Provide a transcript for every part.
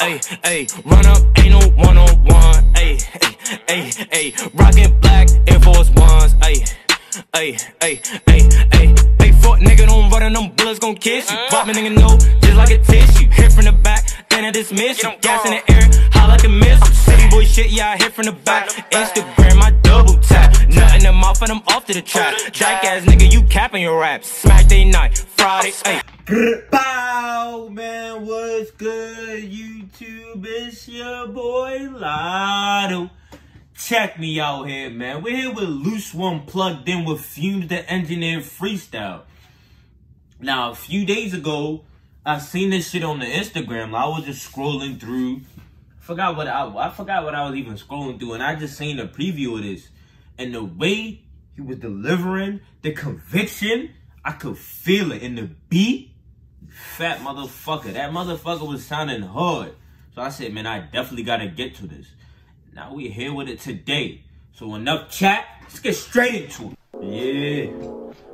Ay, ay, run up, ain't no one on one. Ay, ay, ay, ay, rockin' black Air Force Ones. Ay, ay, ay, ay, ay, ay, fuck nigga, don't run them bullets gon' kiss you. Pop me nigga know, just like a tissue. Hit from the back, then I dismiss you. Gas in the air, high like a missile. City boy shit, yeah, I hit from the back. Instagram, I double tap. Nothing in mouth and I'm off to the trap. Jack ass nigga, you capping your raps. Smack day night, Friday, ay. Bow, man, what's good, YouTube? It's your boy Lotto. Check me out here, man. We're here with Loose One plugged in with Fumez the Engineer Freestyle. Now, a few days ago, I seen this shit on the Instagram. I was just scrolling through. Forgot what I I forgot what I was even scrolling through, and I just seen a preview of this. And the way he was delivering the conviction, I could feel it in the beat fat motherfucker. That motherfucker was sounding hard. So I said, man, I definitely gotta get to this. Now we here with it today. So enough chat, let's get straight into it. Yeah.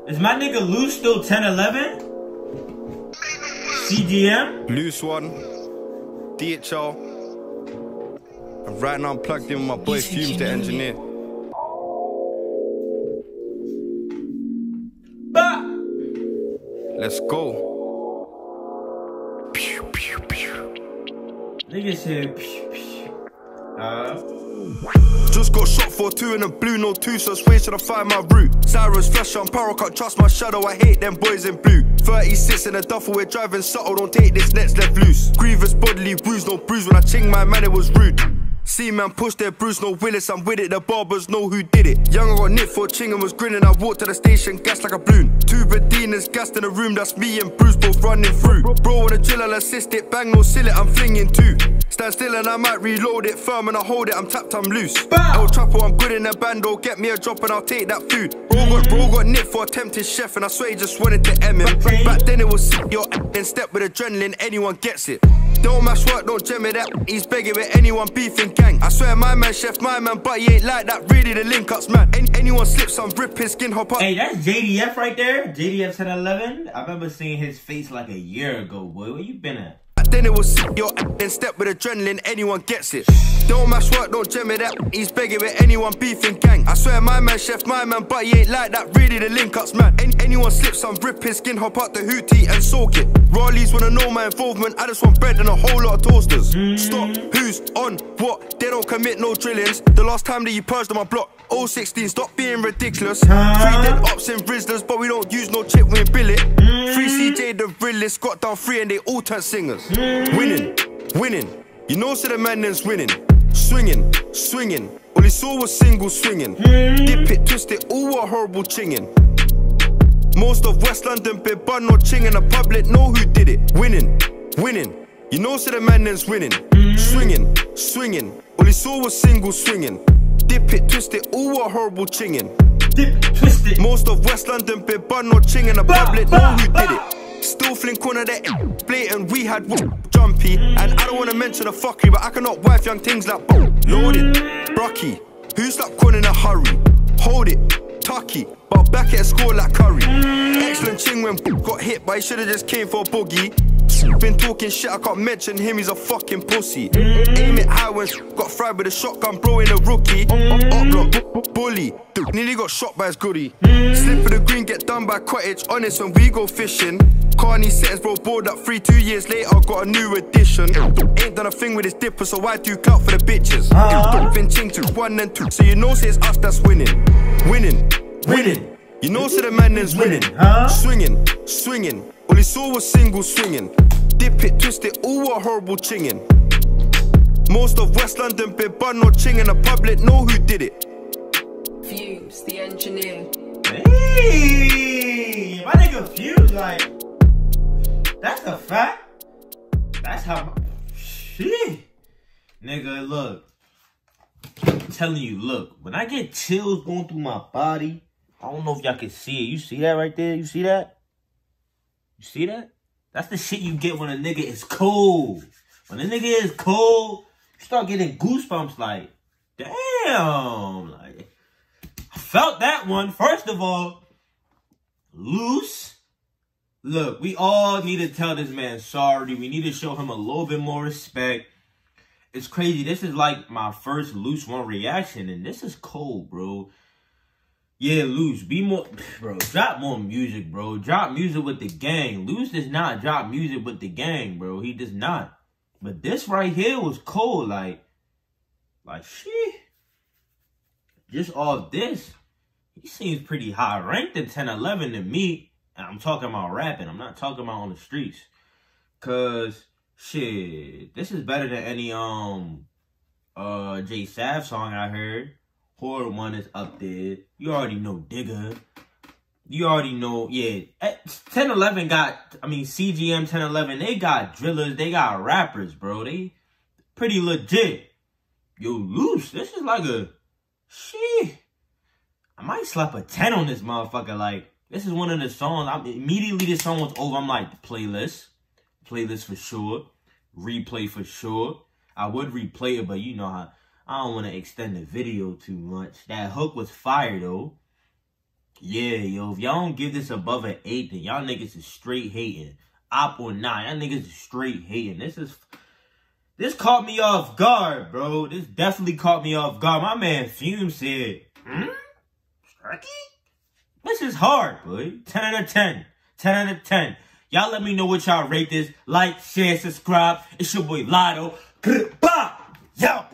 Is my nigga Loose still 1011? CGM? Loose one, DHL. And right now I'm plugged in with my boy Fumez, the engineer. Bah! Let's go. Nigga said. Uh, Just got shot for two in a blue, no two, so where should I find my route? Cyrus flash on power, can't trust my shadow, I hate them boys in blue. 36 in a duffel, we're driving subtle, don't take this next left loose. Grievous bodily bruise, no bruise, when I ching my man, it was rude. See man push their Bruce, no Willis, I'm with it, the barbers know who did it. Young I got nicked for ching and was grinning, I walked to the station, gas like a balloon. Two Bedinas gassed in the room, that's me and Bruce both running through. Bro on a drill, I'll assist it, bang no seal it, I'm flinging two. Stand still and I might reload it, firm and I hold it, I'm tapped, I'm loose. El Chapo, I'm good in the bando, get me a drop and I'll take that food. Bro got, bro got nicked for attempted chef and I swear he just wanted to M him. Back then it was sick, your then step with adrenaline, anyone gets it. Don't mash work, don't gem it that. He's begging with anyone beefing gang. I swear my man, chef, my man, but he ain't like that. Really, the link ups, man. Any, anyone slips, I'm ripping skin hop up. hey, that's JDF right there. JDF 1011. I remember seeing his face like a year ago, boy. Where you been at? Then it was sick, your then step with adrenaline, anyone gets it. Don't mash work, don't gem it that. He's begging with anyone beefing gang. I swear my man, chef, my man, but he ain't like that. Really, the link ups, man. Any, anyone slips, I'm ripping skin hop out the hootie and soak it. Rawleys wanna know my involvement. I just want bread and a whole lot of toasters. Stop, who's on what? They don't commit no drillings. The last time that you purged on my block, 016, stop being ridiculous. Three dead ops and Rizzlers, but we don't use no chip, we bill. Free the realest, got down three and they all turned singers. Winning, winning. You know, so the man then's winning. Swinging, swinging. All he saw was single swinging. Dip it, twist it, all a horrible chinging. Most of West London, big bun, no ching, the public know who did it. Winning, winning. You know, so the man then's winning. Swinging, swinging. All he saw was single swinging. Dip it, twist it, all a horrible chinging. Dip, twist it. Most of West London, big bun, no ching, the public know who did it. Still flink corner the blatant, we had w- jumpy. And I don't wanna mention the fuckery, but I cannot wife young things like loaded. Brocky, who slapped corn in a hurry? Hold it, tucky, but back at a score like Curry. Excellent ching when got hit, but he should've just came for a boogie. Been talking shit, I can't mention him, he's a fucking pussy. Aim it high when got fried with a shotgun, bro, in a rookie. Up, up block, bu- bu- bully. Dude, nearly got shot by his goodie. Slip of the green, get done by cottage. Honest, when we go fishing. Carney settings, bro, bored up free. Two years later, I got a new edition. Ain't done a thing with his dipper, so I do clout for the bitches. Uh-huh. Been ching to one and two, so you know, say it's us that's winning. Winning, winning. You know, say the man is winning. Huh? Swinging, swinging. All he saw was single swinging. Dip it, twist it, all a horrible chinging. Most of West London, big bun, no ching, and the public know who did it. Fumez, the engineer. Hey, my nigga Fuse, like, that's a fact. That's how, shit. Nigga, look. I'm telling you, look, when I get chills going through my body, I don't know if y'all can see it. You see that right there? You see that? You see that? That's the shit you get when a nigga is cold. When a nigga is cold, you start getting goosebumps like, damn, like, I felt that one. First of all, loose. Look, we all need to tell this man sorry. We need to show him a little bit more respect. It's crazy. This is like my first loose one reaction, and this is cold, bro. Yeah, loose. Be more, bro. Drop more music, bro. Drop music with the gang. Loose does not drop music with the gang, bro. He does not. But this right here was cold. Like, like shit. Just all this, he seems pretty high ranked in 10, 11 to me. And I'm talking about rapping. I'm not talking about on the streets. Cause shit, this is better than any um uh J Sav song I heard. Horrid1 is up there. You already know Digga. You already know, yeah. 1011 got, I mean, CGM 1011, they got drillers, they got rappers, bro. They pretty legit. Yo, loose. This is like a, shit. I might slap a 10 on this motherfucker. Like, this is one of the songs. I'm, immediately this song was over. I'm like, playlist. Playlist for sure. Replay for sure. I would replay it, but you know how I don't want to extend the video too much. That hook was fire though. Yeah, yo, if y'all don't give this above an 8, then y'all niggas is straight hating. Op or 9, y'all niggas is straight hating. This is... This caught me off guard, bro. This definitely caught me off guard. My man Fume said, Hmm? This is hard, boy. 10 out of 10. 10 out of 10. Y'all let me know what y'all rate this. Like, share, subscribe. It's your boy Lotto. Yo!